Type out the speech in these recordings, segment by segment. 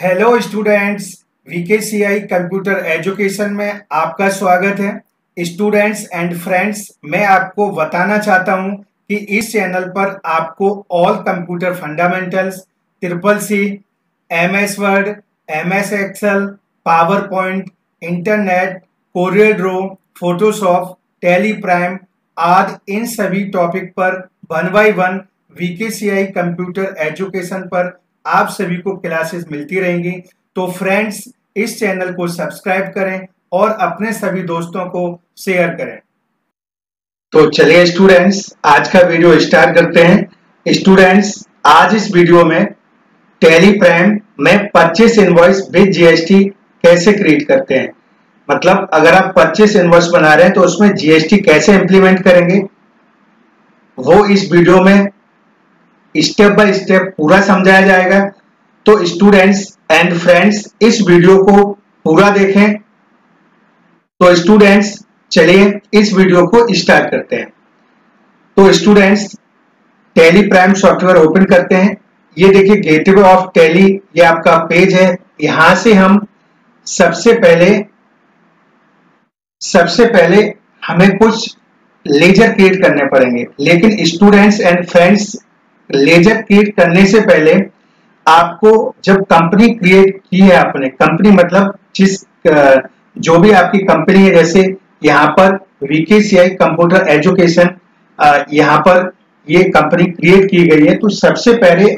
Hello students VKCI computer education में आपका स्वागत है। स्टूडेंट्स एंड फ्रेंड्स मैं आपको बताना चाहता हूँ कि इस चैनल पर आपको all computer fundamentals triple C M S Word M S Excel PowerPoint internet Corel draw Photoshop Tally Prime आदि इन सभी टॉपिक पर one by one VKCI computer education पर आप सभी को क्लासेस मिलती रहेंगी। तो फ्रेंड्स इस चैनल को सब्सक्राइब करें और अपने सभी दोस्तों को शेयर करें। तो चलिए स्टूडेंट्स आज का वीडियो स्टार्ट करते हैं। स्टूडेंट्स आज इस वीडियो में टेली प्राइम में परचेस इनवॉइस विद जीएसटी कैसे क्रिएट करते हैं? मतलब अगर आप परचेस इनवॉइस बना रहे हैं तो उसमें जीएसटी कैसे इंप्लीमेंट करेंगे? वो इस वीडियो में स्टेप बाय स्टेप पूरा समझाया जाएगा। तो स्टूडेंट्स एंड फ्रेंड्स इस वीडियो को पूरा देखें। तो स्टूडेंट्स चलिए इस वीडियो को स्टार्ट करते हैं। तो students Tally Prime software open करते हैं। ये देखिए गेटवे ऑफ़ टेली ये आपका पेज है। यहाँ से हम सबसे पहले सबसे पहले हमें कुछ लेजर क्रिएट करने पड़ेंगे। लेकिन students and friends ledger create करने से पहले आपको जब कंपनी क्रिएट की है आपने कंपनी मतलब जिस जो भी आपकी कंपनी है, जैसे यहाँ पर वीकेसीआई कंप्यूटर एजुकेशन यहाँ पर ये कंपनी क्रिएट की गई है तो सबसे पहले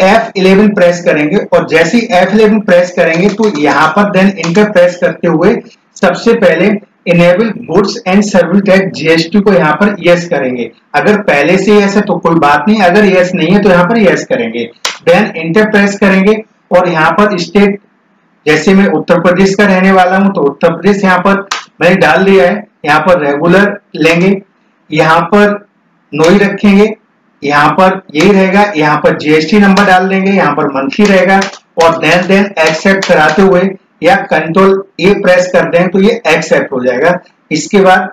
F11 प्रेस करेंगे और जैसे ही F11 प्रेस करेंगे तो यहाँ पर देन इंटर प्रेस करते हुए सबसे पहले enable goods and service tax GST को यहाँ पर यस करेंगे। अगर पहले से यस है तो कोई बात नहीं, अगर यस नहीं है तो यहाँ पर यस करेंगे। देन इंटर प्रेस करेंगे और यहाँ पर स्टेट जैसे मैं उत्तर प्रदेश का रहने वाला हूँ तो उत्तर प्रदेश यहाँ पर मैंने डाल दिया है। यहाँ पर रेगुलर लेंगे। यहाँ पर नोई रखेंगे। यहाँ पर यही रहेगा। यहाँ पर जीएसटी नंबर डाल देंगे। यहाँ पर मंथली रहेगा। और देन देन एक्सेप्ट कराते हुए या कंट्रोल ए प्रेस कर दें तो ये एक्सेप्ट हो जाएगा। इसके बाद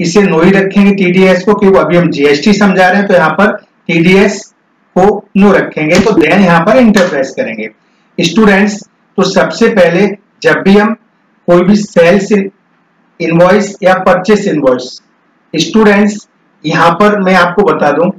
इसे नोई रखेंगे टीडीएस को, क्योंकि अभी हम जीएसटी समझा रहे हैं तो यहाँ पर टीडीएस को नो रखेंगे तो देन यहाँ पर इंटर प्रेस करेंगे। स्टूडेंट्स तो सबसे पहले जब भी हम कोई भी सेल्स इनवॉइस या परचेस इनवॉइस स्टूडेंट्स यहाँ पर मैं आपको बता दूँ,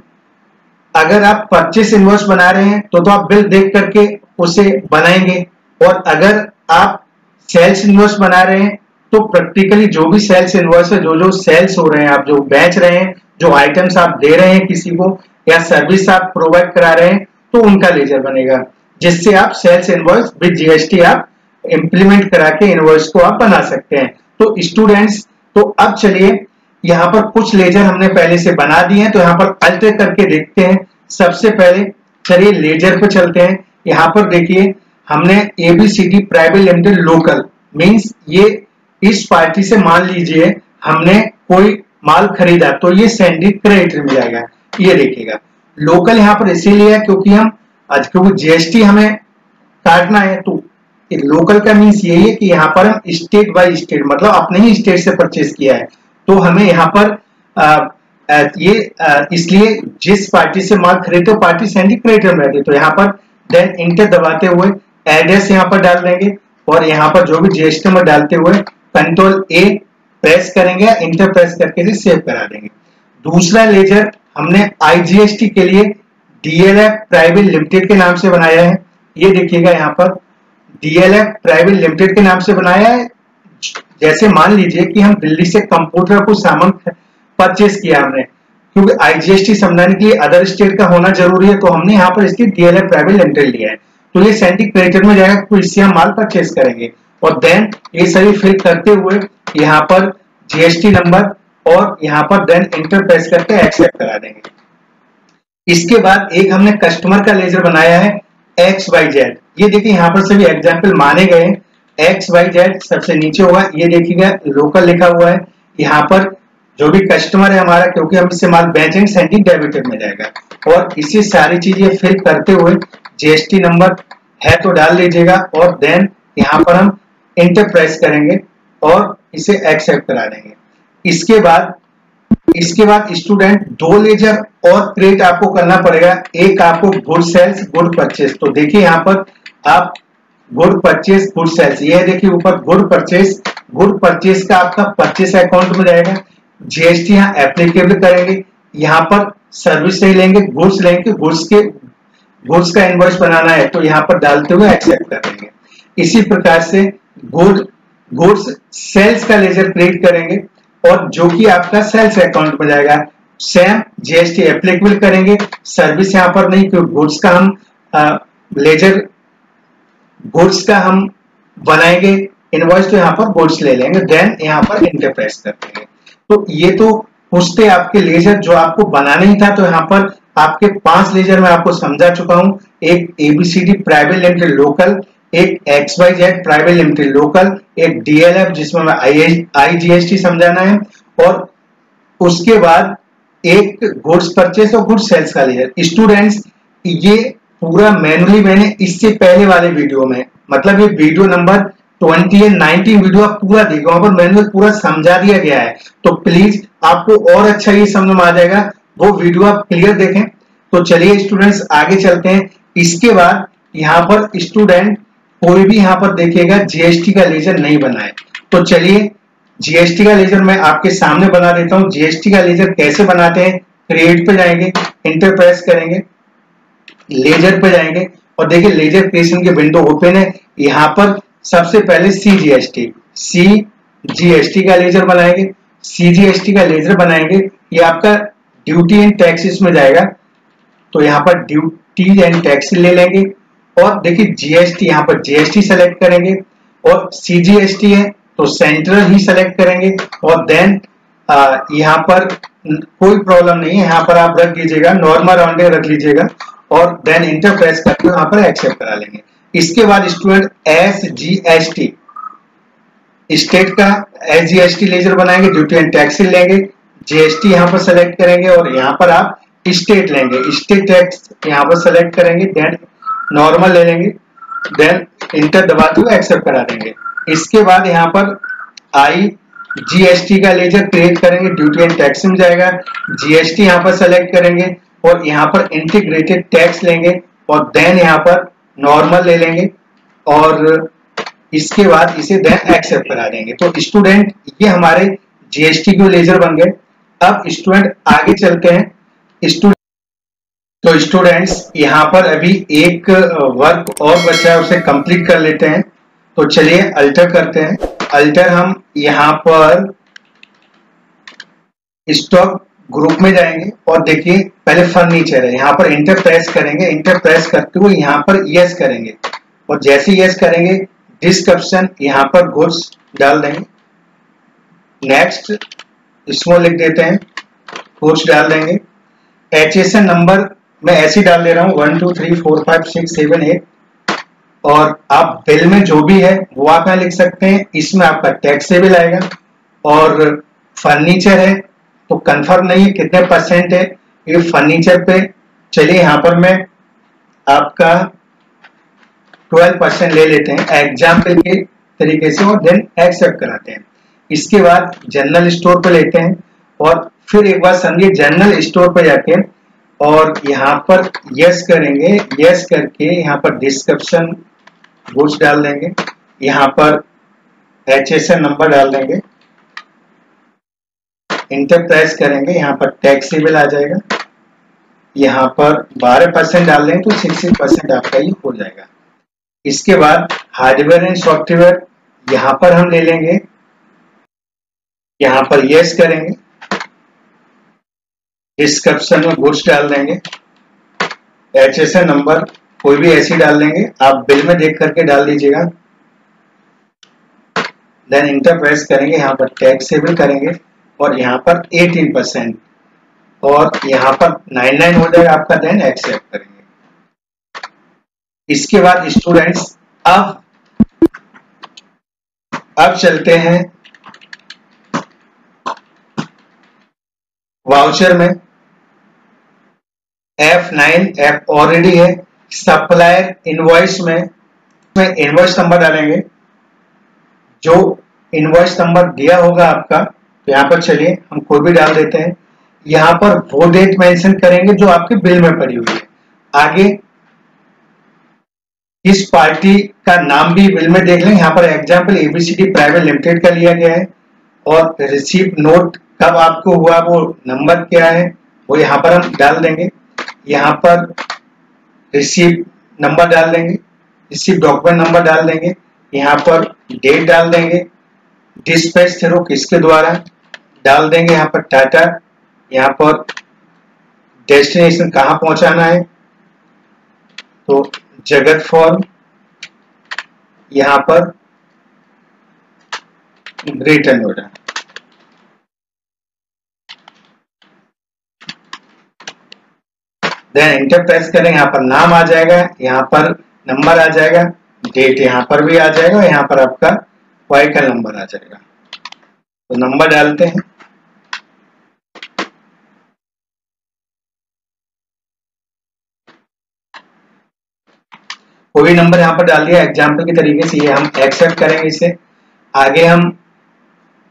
अगर आप परचेस इनवॉइस बना रहे हैं तो तो आप बिल देख करके उसे बनाएँगे, और अगर आप सेल्स इनवॉइस बना रहे हैं तो प्रैक्टिकली जो भी सेल्स इनवॉइस है, जो जो सेल्स हो रहे हैं, आप जो बेच रहे हैं, जो आइटम्स आप दे रहे हैं किसी को, या सर्विस आप प्रोवाइड करा रहे हैं तो उनका लेजर बनेगा, जिससे आप सेल्स इनवॉइस विद जीएसटी आप इंप्लीमेंट करा के इनवॉइस को आप बना सकते हैं। तो स्टूडेंट्स तो अब चलिए, यहाँ पर कुछ लेजर हमने पहले से बना दिए हैं तो यहाँ पर अल्टर करके देखते हैं। सबसे पहले, चलिए लेजर पर चलते हैं। यहाँ पर देखिए हमने ABCD private limited local means ये इस पार्टी से मान लीजिए हमने कोई माल खरीदा तो ये सैंडी क्रेडिट में जाएगा ये देखिएगा। लोकल यहाँ पर इसीलिए है क्योंकि हम आज क्योंकि जीएसटी हमें काटना है तो लोकल का मीन्स यही है कि यहाँ पर हम स्टेट बाय स्टेट मतलब अपने ही स्टेट से परचेज किया है। तो हमें यहाँ पर आ, आ, ये इसलिए जिस पार्टी से माल खरीदते पार्टी सैंडी क्रेडिटर में रहती तो यहाँ पर देन इंटर दबाते हुए एड्रेस यहाँ पर डाल देंगे और यहाँ पर जो भी जीएसटी नंबर डालते हुए कंट्रोल ए प्रेस करेंगे या इंटर प्रेस करके सेव करा देंगे। दूसरा लेजर हमने आईजीएसटी के लिए डीएलएफ प्राइवेट लिमिटेड के नाम से बनाया है। ये देखिएगा यहाँ पर। डीएलएफ प्राइवेट लिमिटेड के नाम से बनाया है। जैसे मान लीजिए कि हम दिल्ली से कंप्यूटर को सामान परचेस किया हमने। क्योंकि आईजीएसटी समझाने के लिए अदर स्टेट का होना ज़रूरी है तो हमने यहाँ पर इसकी डीएलएफ प्राइवेट लिमिटेड लिया है। तो ये सेंटिक क्रेडिटर में जाएगा तो इससे हम माल परचेस करेंगे। और देन ये सभी फिल करते हुए यहाँ पर जीएसटी नंबर और यहाँ पर देन इंटर प्रेस करके एक्सेप्ट करा देंगे। इसके बाद एक हमने कस्टमर का लेजर बनाया है एक्स वाई जेड ये देखिए यहाँ पर सभी एग्ज़ाम्पल माने गए एक्स वाई जेड सबसे नीचे होगा, ये देखिएगा लोकल लिखा हुआ है। यहाँ पर जो भी कस्टमर है हमारा, क्योंकि हम इससे माल बेचेंगे सेंडिंग डेबिटेड में जाएगा। और इसी सारी चीज़ें फिर करते हुए जीएसटी नंबर है तो डाल लीजिएगा और देन यहाँ पर हम इंटर प्रेस करेंगे और इसे एक्सेप्ट करा देंगे। इसके बाद इसके बाद स्टूडेंट दो लेजर और क्रिएट आपको करना पड़ेगा। एक आपको गुड सेल्स गुड परचेस तो देखिए यहाँ पर आप गुड परचेस गुड सेल्स ये देखिए ऊपर गुड परचेस गुड परचेस का आपका परचेस अकाउंट में जाएगा। जीएसटी यहाँ एप्लीकेबल करेंगे। यहाँ पर सर्विस नहीं लेंगे गुड्स लेंगे। गुड्स के गुड्स का इनवॉइस बनाना है तो यहाँ पर डालते हुए एक्सेप्ट कर देंगे। इसी प्रकार से गुड गुड्स सेल्स का लेजर क्रिएट करेंगे और जो कि आपका सेल्स अकाउंट में जाएगा सेम जीएसटी एप्लीकेबल करेंगे। सर्विस यहाँ पर नहीं क्योंकि गुड्स का हम आ, लेजर गुड्स का हम बनाएँगे। इनवॉइस तो यहाँ पर गुड्स ले लेंगे देन यहाँ पर इंटरप्रेस कर देंगे। तो ये तो थे आपके लेजर जो आपको बनाना ही था तो यहाँ पर आपके पाँच लेजर में आपको समझा चुका हूँ। एक एबीसीडी प्राइवेट लिमिटेड लोकल एक X Y Z private limited local एक डीएलएफ जिसमें मैं आई जीएसटी समझाना है, और उसके बाद एक गुड्स परचेस और गुड्स सेल्स का लेजर। स्टूडेंट्स ये पूरा मैनुअली मैंने इससे पहले वाले वीडियो में मतलब ये video number twenty and nineteen video आप पूरा देखो, वहाँ पर मैनुअल पूरा समझा दिया गया है। तो प्लीज़ आपको और अच्छा ये समझ में आ जाएगा। वो वीडियो आप क्लियर देखें। तो चलिए स्टूडेंट्स आगे चलते हैं। इसके बाद यहाँ पर स्टूडेंट कोई भी यहाँ पर देखिएगा जीएसटी का लेजर नहीं बनाए तो चलिए जीएसटी का लेजर मैं आपके सामने बना देता हूँ। जीएसटी का लेजर कैसे बनाते हैं? क्रिएट पे जाएँगे इंटरप्रेस करेंगे लेजर पे जाएँगे। और देखिए लेजर क्रिएशन के विंडो ओपन है। यहाँ पर सबसे पहले C G S T C GST का लेजर बनाएँगे। सी जी एस टी का लेजर बनाएँगे। ये आपका ड्यूटी एंड टैक्स इसमें जाएगा। तो यहाँ पर ड्यूटी एंड टैक्स ले लेंगे। और देखिए जीएसटी यहाँ पर जीएसटी सेलेक्ट करेंगे। और सीजीएसटी है तो सेंट्रल ही सेलेक्ट करेंगे। और देन यहाँ पर कोई प्रॉब्लम नहीं है। यहाँ पर आप रख दीजिएगा नॉर्मल राउंडिंग रख लीजिएगा। और देन इंटर प्रेस करके यहाँ पर एक्सेप्ट करा लेंगे। इसके बाद student S G S T state का S G S T ledger बनाएँगे ड्यूटी एंड टैक्स लेंगे। जीएसटी यहाँ पर सेलेक्ट करेंगे और यहाँ पर आप स्टेट लेंगे। स्टेट टैक्स यहाँ पर सेलेक्ट करेंगे देन नॉर्मल ले लेंगे देन इंटर दबाते हुए एक्सेप्ट करा देंगे। इसके बाद यहाँ पर आई जीएसटी का लेजर क्रिएट करेंगे ड्यूटी एंड टैक्स में जाएगा। जीएसटी यहाँ पर सेलेक्ट करेंगे और यहाँ पर इंटीग्रेटेड टैक्स लेंगे और देन यहाँ पर नॉर्मल ले लेंगे और इसके बाद इसे देन एक्सेप्ट करा देंगे। तो स्टूडेंट ये हमारे जीएसटी के लेजर बन गए। अब स्टूडेंट आगे चलते हैं। स्टूडेंट तो स्टूडेंट्स यहाँ पर अभी एक वर्क और बचा है, उसे कंप्लीट कर लेते हैं। तो चलिए अल्टर करते हैं। अल्टर हम यहाँ पर स्टॉक ग्रुप में जाएँगे और देखिए, पहले फर्नीचर है यहाँ पर इंटर प्रेस करेंगे। इंटर प्रेस करते हुए यहाँ पर यस करेंगे। और जैसे यस करेंगे डिस्क्रिप्शन यहाँ पर गुड्स डाल देंगे। नेक्स्ट इसमें लिख देते हैं। गुड्स डाल देंगे। एच एस एन नंबर मैं ऐसे डाल दे रहा हूँ। One two three four five six seven eight और आप बिल में जो भी है, वो आप यहाँ लिख सकते हैं। इसमें आपका टैक्स टैक्सेबल आएगा और फर्नीचर है तो कंफर्म नहीं है कितने परसेंट है, ये फर्नीचर पे। चलिए यहाँ पर मैं आपका 12 परसेंट ले लेते हैं एग्ज़ाम्पल के तरीके से और देन एक्सेप्ट कराते हैं। इसके बाद जनरल स्टोर पे लेते हैं और फिर एक बार समझिए जनरल स्टोर पे जाके और यहाँ पर यस करेंगे यस करके यहाँ पर डिस्क्रिप्शन गुड्स डाल देंगे, यहाँ पर एच नंबर डाल देंगे। इंटर प्रेस करेंगे, यहाँ पर टैक्स टैक्सेबल आ जाएगा। यहाँ पर 12 परसेंट डाल दें तो 60 परसेंट आपका ये हो जाएगा। इसके बाद हार्डवेयर एंड सॉफ्टवेयर यहाँ पर हम ले लेंगे। यहाँ पर यस करेंगे। डिस्क्रिप्शन में गुड्स डाल देंगे। एच एस एन नंबर कोई भी ऐसी डाल देंगे। आप बिल में देख करके डाल दीजिएगा। देन इंटर प्रेस करेंगे, यहाँ पर टैक्स टैक्सेबल करेंगे। और यहाँ पर 18 परसेंट और यहाँ पर 99 हो जाएगा आपका देन एक्सेप्ट करेंगे इसके बाद स्टूडेंट्स अब अब चलते हैं वाउचर में। F9 F ऑलरेडी है। सप्लायर इनवॉइस में में इनवॉइस नंबर डालेंगे। जो इनवॉइस नंबर दिया होगा आपका यहाँ पर चलिए, हम कोई भी डाल देते हैं। यहाँ पर वो डेट मेंशन करेंगे जो आपके बिल में पड़ी हुई है। आगे, इस पार्टी का नाम भी बिल में देख लें। यहाँ पर एग्ज़ाम्पल एबीसीडी प्राइवेट लिमिटेड का लिया गया है और रिसीव नोट कब आपको हुआ, वो नंबर क्या है, वो यहाँ पर हम डाल देंगे। यहाँ पर रिसीव नंबर डाल देंगे रिसीव डॉक्यूमेंट नंबर डाल देंगे। यहाँ पर डेट डाल देंगे डिस्पैच थ्रू किसके द्वारा? डाल देंगे यहाँ पर टाटा। यहाँ पर डेस्टिनेशन कहाँ पहुंचाना है? तो जगत फॉर्म यहाँ पर greater Noida then enter press करें, यहाँ पर नाम आ जाएगा, यहाँ पर नंबर आ जाएगा डेट यहाँ पर भी आ जाएगा, यहाँ पर आपका व्हीकल नंबर आ जाएगा। तो नंबर डालते हैं। कोई भी नंबर यहाँ पर डाल दिया। एग्ज़ाम्पल के तरीके से ये हम एक्सेप्ट करेंगे इसे। आगे हम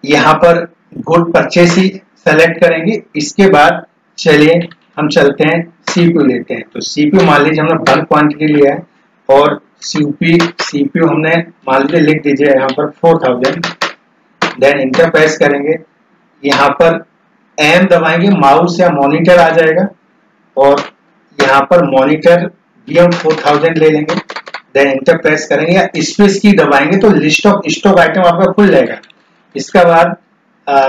यहाँ पर गुड परचेस ही सेलेक्ट करेंगे। इसके बाद चलिए हम चलते हैं सीपीयू लेते हैं। तो सीपीयू मान लीजिए हमने बल्क क्वांटिटी लिया है और सीपी सीपीयू हमने मान लीजिए लिख दीजिए यहाँ पर four thousand then enter press करेंगे। यहाँ पर एम दबाएँगे माउस या मॉनिटर आ जाएगा। और यहाँ पर मॉनिटर भी हम फोर थाउज़ेंड ले लेंगे। देन एंटर प्रेस करेंगे या स्पेस की दबाएँगे तो लिस्ट ऑफ़ स्टॉक आइटम आपका खुल जाएगा। इसका बाद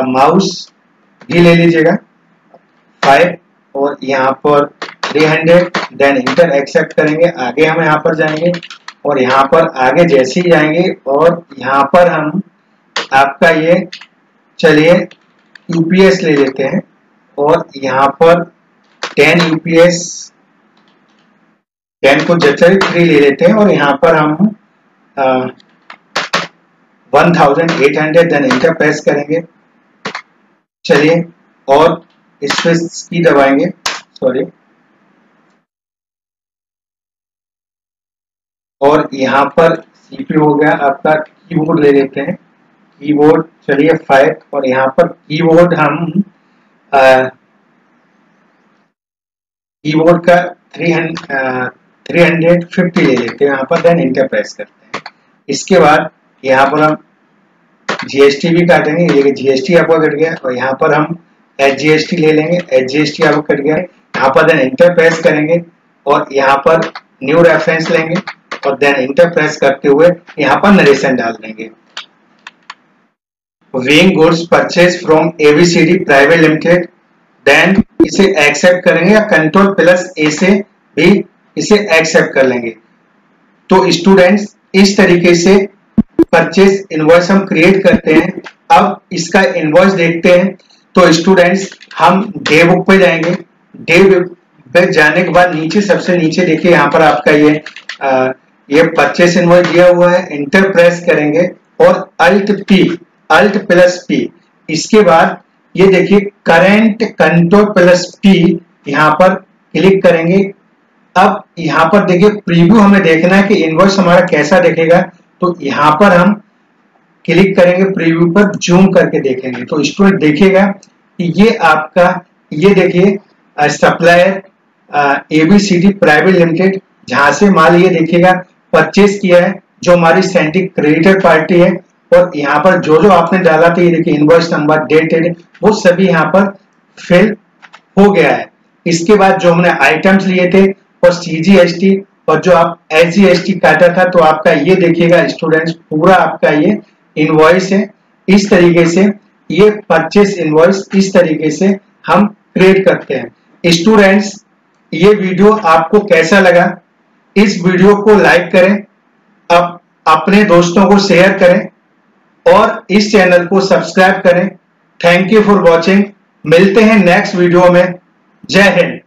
माउस भी ले लीजिएगा। फाइव और यहाँ पर 300 देन इंटर एक्सेप्ट करेंगे। आगे हम यहाँ पर जाएँगे और यहाँ पर आगे जैसे ही जाएँगे और यहाँ पर हम आपका ये, चलिए यूपीएस ले लेते हैं। और यहाँ पर 10 यूपीएस टेन को जचर थ्री ले लेते हैं। और यहाँ पर हम one thousand eight hundred then enter press करेंगे। चलिए, और स्पेस की दबाएँगे। सॉरी और यहाँ पर सीपीयू हो गया, आपका कीबोर्ड ले लेते हैं। कीबोर्ड, चलिए फाइव और यहाँ पर कीबोर्ड हम कीबोर्ड का थ्री हंड्रेड 350 ले लेते हैं, यहाँ पर देन इंटर प्रेस करते हैं। इसके बाद यहाँ पर हम जीएसटी भी काटेंगे, ये जीएसटी आपका कट गया, और यहाँ पर हम एच जीएसटी ले लेंगे एच जीएसटी आपको कट गया, यहाँ पर देन इंटर प्रेस करेंगे, और यहाँ पर न्यू रेफरेंस लेंगे, और देन इंटर प्रेस करते हुए यहाँ पर नरेशन डाल देंगे। Being goods purchase from ABCD private limited then इसे एक्सेप्ट करेंगे या कंट्रोल प्लस ए से भी इसे एक्सेप्ट कर लेंगे। तो स्टूडेंट्स इस तरीके से परचेज इनवॉइस हम क्रिएट करते हैं। अब इसका इनवॉइस देखते हैं। तो स्टूडेंट्स हम डे बुक पे जाएँगे। डे बुक पे जाने के बाद नीचे सबसे नीचे देखिए यहाँ पर आपका ये आ, ये परचेस इनवॉइस दिया हुआ है। इंटर प्रेस करेंगे और alt P alt plus P इसके बाद ये देखिए करेंट कंट्रोल प्लस पी यहाँ पर क्लिक करेंगे। अब यहाँ पर देखिए प्रीव्यू हमें देखना है कि इनवॉइस हमारा कैसा देखेगा। तो यहाँ पर हम क्लिक करेंगे प्रीव्यू पर जूम करके देखेंगे। तो स्टूडेंट देखेगा कि ये आपका, ये देखिए सप्लायर एबीसीडी प्राइवेट लिमिटेड जहाँ से माल ये देखिएगा परचेज किया है, जो हमारी सेंटिक क्रेडिटर पार्टी है। और यहाँ पर जो जो आपने डाला था, ये देखिए इनवॉइस नंबर डेटेड वो सभी यहाँ पर फिल हो गया है। इसके बाद जो हमने आइटम्स लिए थे, और सीजीएसटी और जो आप एस टी काटा था तो आपका ये देखिएगा स्टूडेंट्स पूरा आपका ये इनवॉइस है। इस तरीके से ये परचेस इनवॉइस इस तरीके से हम क्रिएट करते हैं। स्टूडेंट्स ये वीडियो आपको कैसा लगा? इस वीडियो को लाइक करें अब अपने दोस्तों को शेयर करें और इस चैनल को सब्सक्राइब करें। थैंक यू फॉर वॉचिंग मिलते हैं नेक्स्ट वीडियो में। जय हिंद।